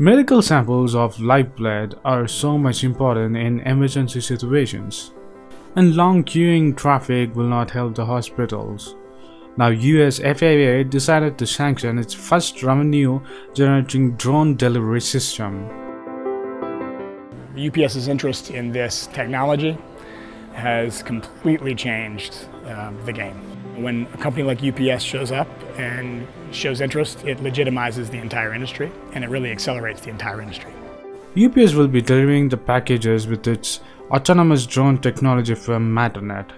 Medical samples of live blood are so much important in emergency situations, and long queuing traffic will not help the hospitals. Now US FAA decided to sanction its first revenue generating drone delivery system. UPS's interest in this technology has completely changed uh, the game. When a company like UPS shows up and shows interest, it legitimizes the entire industry and it really accelerates the entire industry. UPS will be delivering the packages with its autonomous drone technology from Matternet.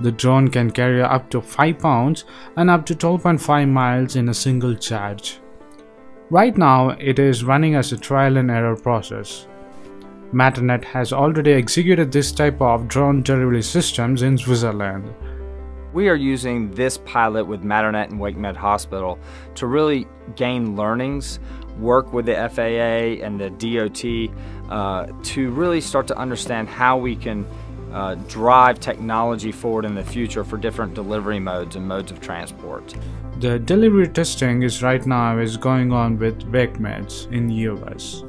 The drone can carry up to 5 pounds and up to 12.5 miles in a single charge. Right now, it is running as a trial and error process. Matternet has already executed this type of drone delivery systems in Switzerland. We are using this pilot with Matternet and WakeMed Hospital to really gain learnings, work with the FAA and the DOT uh, to really start to understand how we can uh, drive technology forward in the future for different delivery modes and modes of transport. The delivery testing is right now is going on with WakeMeds in the US.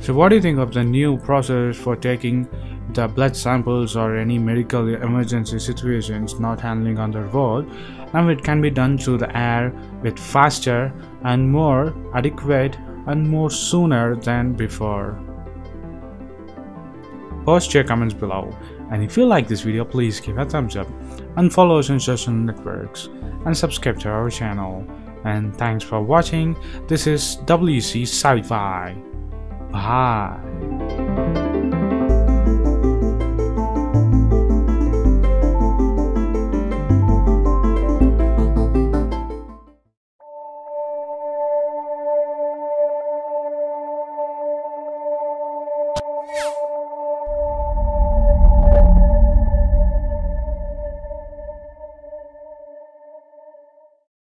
So what do you think of the new process for taking the blood samples or any medical emergency situations not handling on the road now it can be done through the air with faster and more adequate and more sooner than before. Post your comments below. And if you like this video please give a thumbs up and follow us on social networks and subscribe to our channel. And thanks for watching. This is wc sci-fi Hi.